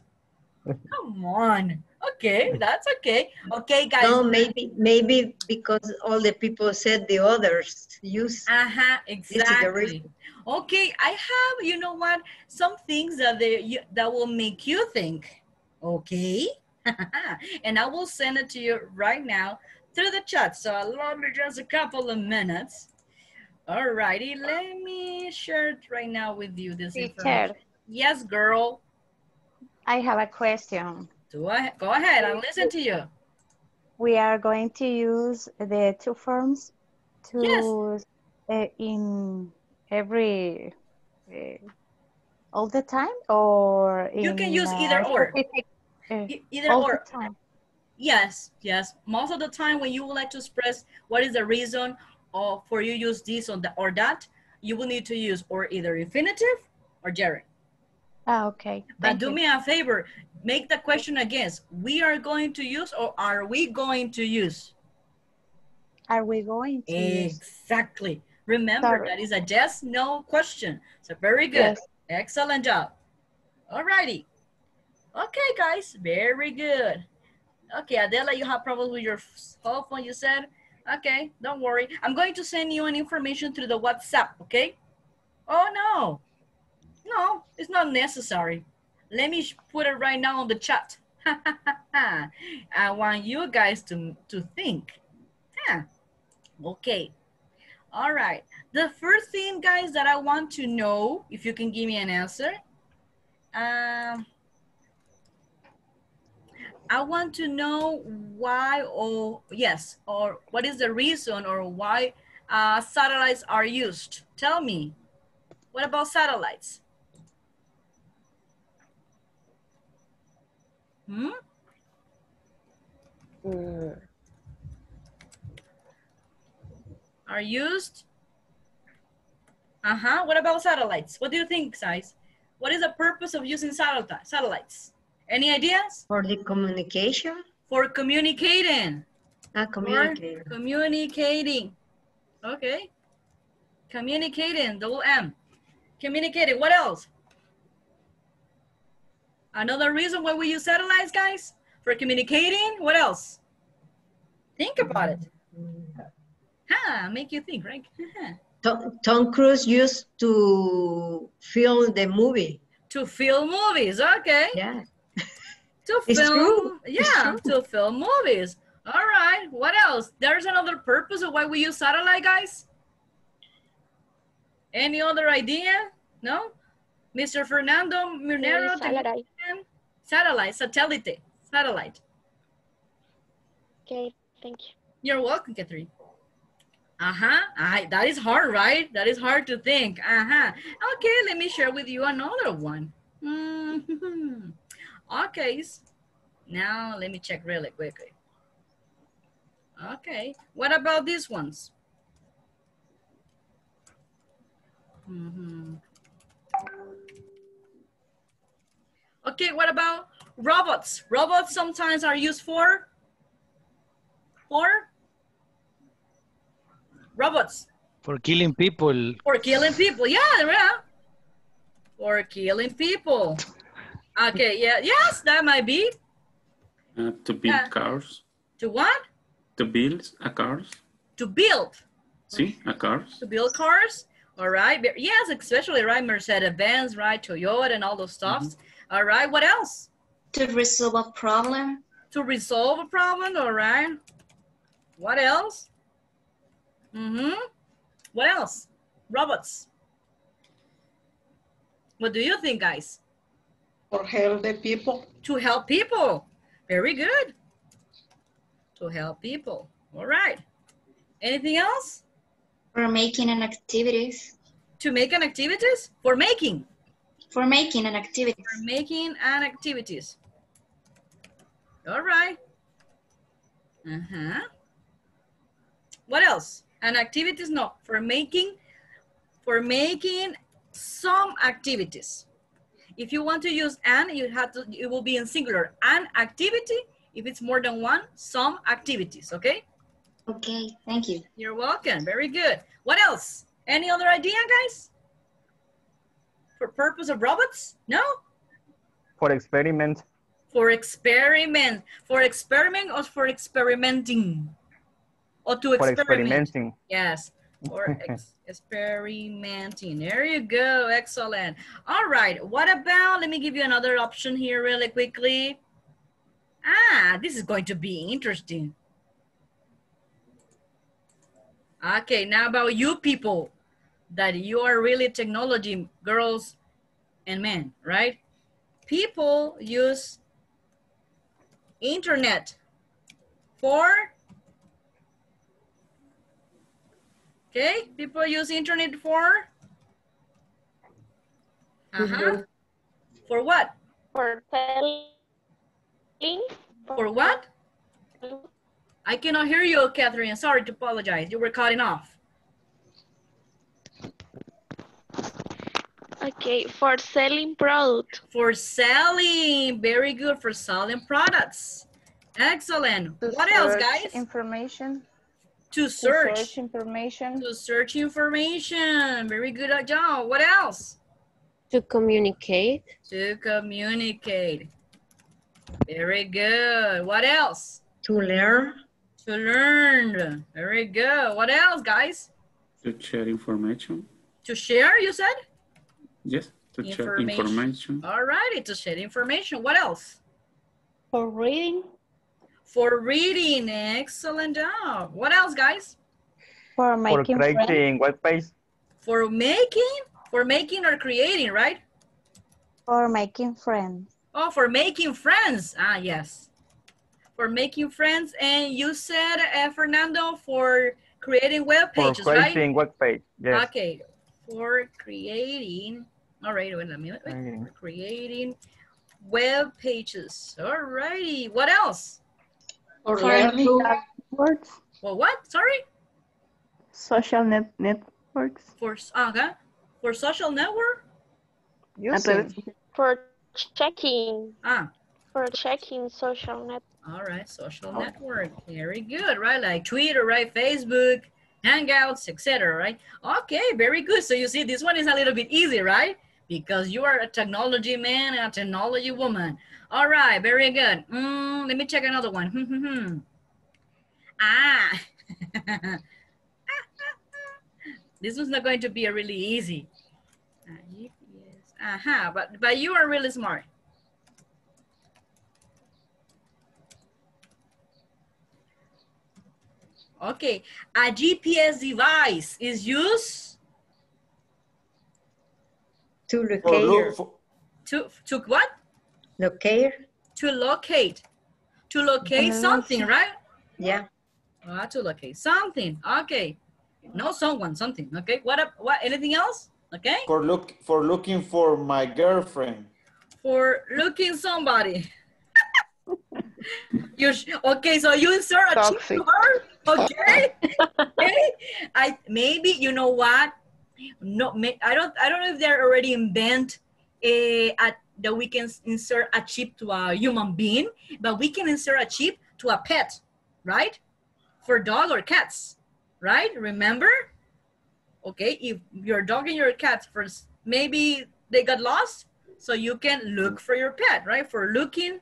Come on. Okay, that's okay. Okay, guys. No, maybe maybe because all the people said the others use. Uh-huh, This is the exactly. Okay, I have, you know what, some things that they that will make you think. Okay? and I will send it to you right now through the chat. So allow me just a couple of minutes. Alrighty, let me share it right now with you this Teacher. information. Yes, girl. I have a question. Do I, go ahead, I'll listen to you. We are going to use the two forms to Yes. uh, in every uh, all the time or You can use either or. specific, uh, E- Either all or. Yes, yes. Most of the time when you would like to express what is the reason or for you use this or that, or that, you will need to use or either infinitive or gerund. Ah, okay. But Thank do you. me a favor, make the question again. We are going to use or are we going to use? Are we going to use? Exactly. Remember, Sorry. that is a yes, no question. So very good. Yes. Excellent job. Alrighty. Okay, guys, very good. Okay, Adela, you have problems with your cell phone, you said? Okay, don't worry. I'm going to send you an information through the WhatsApp, okay? Oh, no. No, it's not necessary. Let me put it right now on the chat. I want you guys to, to think. Huh. Okay. All right. The first thing, guys, that I want to know, if you can give me an answer, um, I want to know why or yes, or what is the reason or why uh, satellites are used. Tell me. What about satellites? Hmm? Are used? Uh-huh. What about satellites? What do you think, Sais? What is the purpose of using satellite satellites? Any ideas? For the communication? For communicating. Ah, communicating. For communicating. Okay. Communicating, double M. Communicating. What else? Another reason why we use satellites, guys? For communicating. What else? Think about it. Huh, make you think, right? Tom, Tom Cruise used to film the movie. to film movies, okay. Yeah. To It's film, true. Yeah, to film movies. All right, what else? There's another purpose of why we use satellite, guys? Any other idea? No? Mr. Fernando Minero? Eh, satellite. Satellite, satellite, satellite. Okay, thank you. You're welcome, Catherine. Uh-huh. I, that is hard, right? That is hard to think. Uh-huh. Okay, let me share with you another one. Mhm. Okay. Now let me check really quickly. Okay. What about these ones? Mhm. Okay, what about robots? Robots sometimes are used for for robots For killing people, for killing people. Yeah, yeah. For killing people. Okay, yeah, yes, that might be. Uh, to build Yeah. cars. To what? To build a cars. To build. See, a cars. To build cars. All right. Yes, especially right, Mercedes-Benz, right, Toyota, and all those stuffs. All right. What else? To resolve a problem. To resolve a problem. All right. What else? Mm-hmm. What else? Robots. What do you think, guys? For help the people. To help people. Very good. To help people. All right. Anything else? For making an activities. To make an activities? For making. For making an activity. For making an activities. All right. Uh-huh. What else? And activities, no. For making, for making some activities. If you want to use an, you have to, it will be in singular. An activity, if it's more than one, some activities, okay? Okay, thank you. You're welcome. Very good. What else? Any other idea, guys? For purpose of robots? No? For experiment. For experiment. For experiment or for experimenting? Or to For experiment? experimenting. Yes. For ex experimenting. There you go. Excellent. All right. What about, let me give you another option here really quickly. Ah, this is going to be interesting. Okay, now about you people that you are really technology girls and men, right? People use internet for okay people use internet for? Uh-huh. for what? For telling. for what? I cannot hear you catherine. Sorry to apologize. You were cutting off. Okay, for selling product. for selling. Very good. For selling products. Excellent. To what else guys? Information. To To search search information. to search information very good job what else To communicate. to communicate very good what else To learn. to learn very good what else guys To share information. to share you said Yes. To share Information. information. all righty to share information what else For reading. For reading excellent job what else guys For For making friends. creating web page. for making for making or creating right For making friends. oh for making friends ah yes for making friends and you said uh, fernando for creating web For pages right creating web page. Yes. okay for creating all right wait a minute wait. Creating. for creating web pages all righty what else For For learning. Networks, well what sorry social net networks. for s- okay for social network Using. For checking. ah For checking social net. All right, social network. Very good, right? Like Twitter, right? Facebook, Hangouts, etc. Right? Okay, very good. So you see, this one is a little bit easy, right? Because you are a technology man and a technology woman. All right, very good. Mm, let me check another one. Hmm, hmm, hmm. ah, this one's not going to be a really easy. Uh. Uh-huh, but but you are really smart. Okay, a GPS device is used To locate. for, to to what? Locate. To locate. To locate something, right? Yeah. Ah, to locate something. Okay. No someone, something. Okay. What up? What? Anything else? Okay. For look for looking for my girlfriend. For looking somebody. you sh- okay? So you insert a chip Toxic. to her. Okay. okay. I maybe you know what? No, I don't. I don't know if they're already invent eh, a, a that we can insert a chip to a human being, but we can insert a chip to a pet, right? For dog or cats, right? Remember? Okay, if your dog and your cat first, maybe they got lost, so you can look for your pet, right? For looking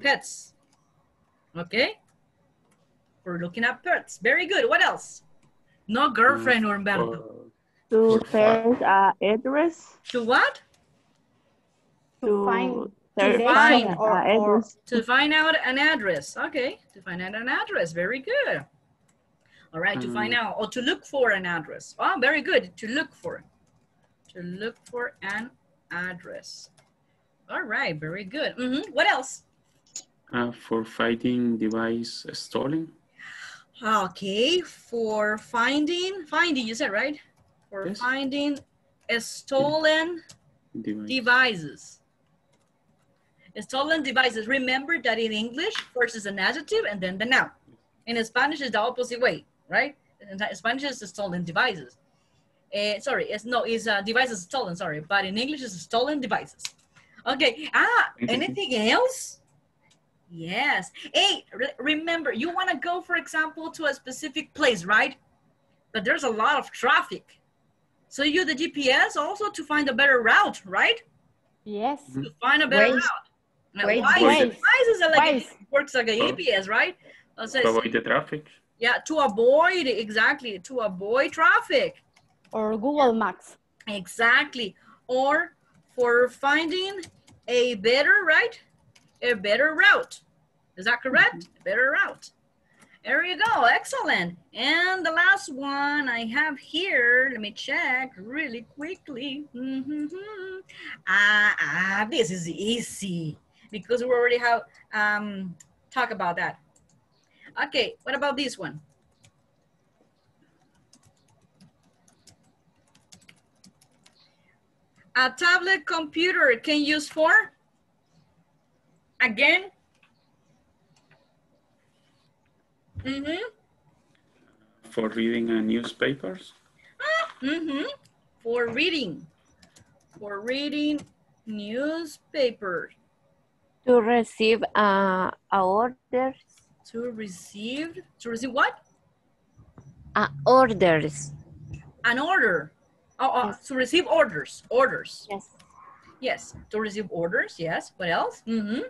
pets. Okay? For looking at pets. Very good. What else? No mm, girlfriend, Humberto. To search a address. To what? To, find- to find a or- or- address. To find out an address. Okay. To find out an address. Very good. All right. To find out or to look for an address. Oh, very good. To look for. To look for an address. All right. Very good. Mhm. What else? Uh, for finding device stolen. Okay. For finding, finding, you said, right? For Yes. finding stolen Device. devices. Stolen devices. Remember that in English, first is an adjective and then the noun. In Spanish, is the opposite way, right? In Spanish, is stolen devices. Eh, sorry, it's no, it's uh, devices stolen. Sorry, but in English, it's stolen devices. Okay. Ah, anything else? Yes. Hey, re- remember, you want to go, for example, to a specific place, right? But there's a lot of traffic. So you use the GPS also to find a better route, right? Yes. To find a better Waze. route. Now, Waze. Waze, Waze. Waze is like Waze. works like a. GPS, right? Uh, so To avoid the traffic. yeah, to avoid exactly to avoid traffic, Or Google Maps. exactly, or for finding a better right, a better route. Is that correct? A better route. There you go. Excellent. And the last one I have here, let me check really quickly. Mhm. Ah, ah, this is easy because we already have um, talked about that. Okay, what about this one? A tablet computer can use for? Again? Mm-hmm. For reading uh, newspapers. Mm-hmm. For reading. For reading newspapers. To receive uh, a orders. To receive, to receive what? Uh, orders. An order. Oh, oh to receive orders. Orders. Yes. Yes. To receive orders. Yes. What else? Mm-hmm.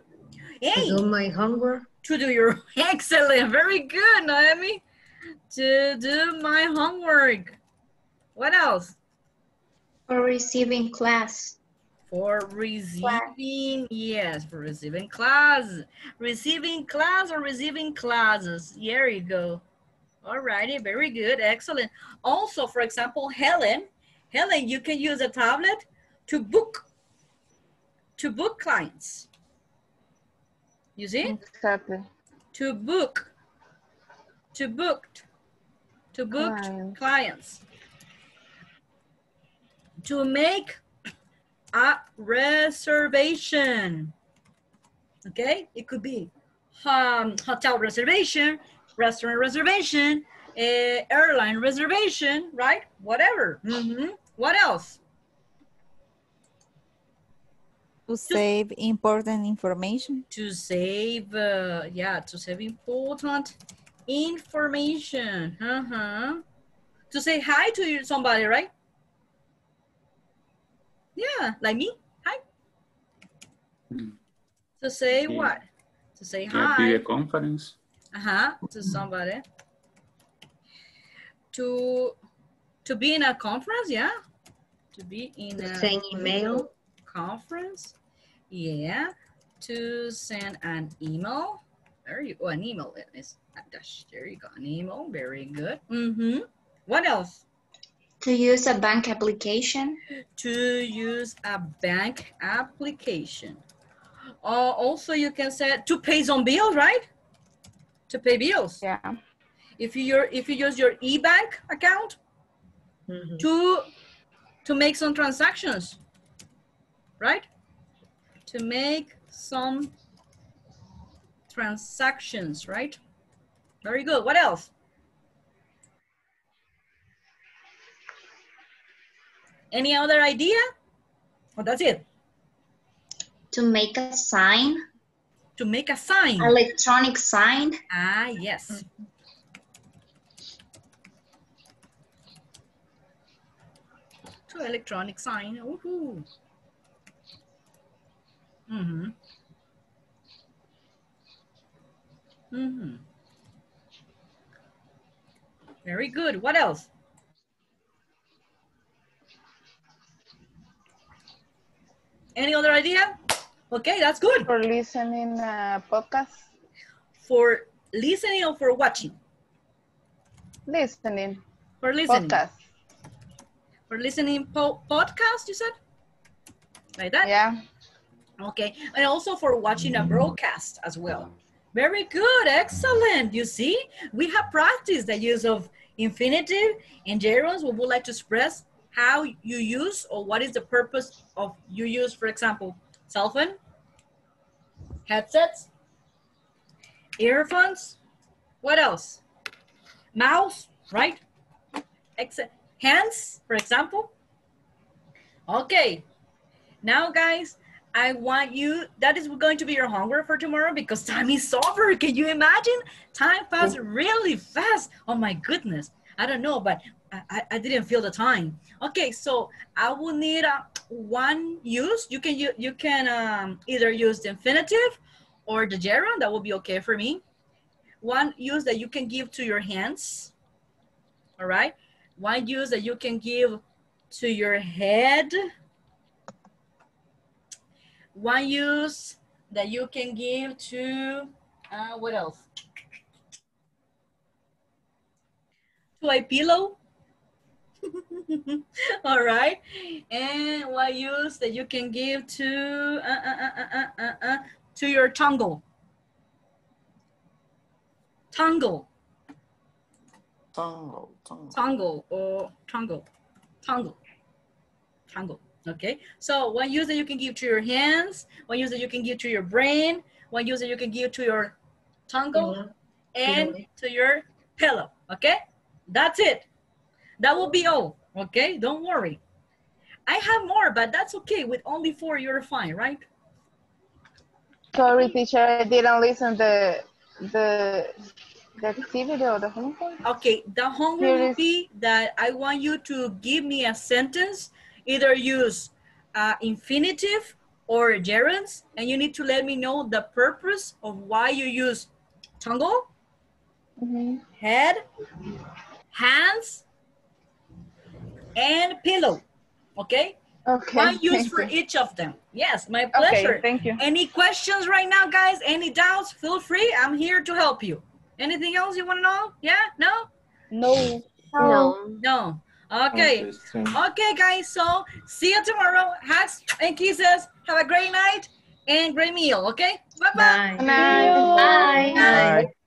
Hey. To do my homework. To do your excellent. Very good, Naomi. To do my homework. What else? For receiving class. For receiving, yes, for receiving class. Receiving class or receiving classes. There you go. All righty, very good, excellent. Also, for example, Helen, Helen, you can use a tablet to book, to book clients. You see? Exactly. To book, to booked, to book Clients. clients. To make a reservation. Okay, it could be um, hotel reservation, restaurant reservation, uh, airline reservation, right? Whatever. Mm -hmm. What else? To save important information. To save, uh, yeah, to save important information. Uh-huh. To say hi to somebody, right? Yeah, like me. Hi. To say Yeah. what? To say Yeah, hi. video conference. Uh-huh. To somebody. To to be in a conference, yeah. To be in To a send email. Conference. Yeah. To send an email. There you go. An email is dash. There you go. An email. Very good. Mm-hmm. What else? To use a bank application. to use a bank application. Uh, also, you can say to pay some bills, right? To pay bills. Yeah. If you your if you use your e-bank account, to to make some transactions, right? To make some transactions, right? Very good. What else? Any other idea? Oh, that's it. To make a sign. To make a sign. Electronic sign. Ah, yes. To electronic sign. Woohoo. Mm-hmm. Mm-hmm. Very good. What else? Any other idea? Okay, that's good. For listening uh, podcast. For listening or for watching? Listening. For listening. Podcast. For listening po podcast, you said? Like that? Yeah. Okay, and also for watching a broadcast as well. Very good, excellent. You see, we have practiced the use of infinitive and gerunds. We would like to express how you use or what is the purpose of you use, for example, cell phone, headsets, earphones, what else? Mouse, right? Ex hands, for example. Okay, now guys, I want you, that is going to be your homework for tomorrow because time is over. Can you imagine? Time passed really fast. Oh my goodness. I don't know, but I, I didn't feel the time. Okay, so I will need uh, one use. You can you, you can um, either use the infinitive or the gerund. That will be okay for me. One use that you can give to your hands. All right. One use that you can give to your head. One use that you can give to, uh, what else? To a pillow. All right. And what use that you can give to, uh, uh, uh, uh, uh, to your tongue. Tongue. Tango, tango. Tongue or tongue. Tongue. Tongue. Okay, so one use that you can give to your hands, one use that you can give to your brain, one use that you can give to your tongue Pillow. and Pillow. to your pillow. Okay, that's it. That will be all. Okay, don't worry. I have more, but that's okay. With only four, you're fine, right? Sorry, teacher, I didn't listen the the the activity or the homework. Okay, the homework will be that I want you to give me a sentence, either use uh, infinitive or gerunds, and you need to let me know the purpose of why you use tongue, head, hands, and pillow. Okay? Okay. One use for you. each of them. Yes, my pleasure. Okay, pleasure. thank you. Any questions right now, guys? Any doubts? Feel free. I'm here to help you. Anything else you want to know? Yeah? No? No. No. No. Okay. Okay, guys. So see you tomorrow. Hugs and kisses. Have a great night and great meal. Okay. Bye-bye. Bye. Bye. Bye.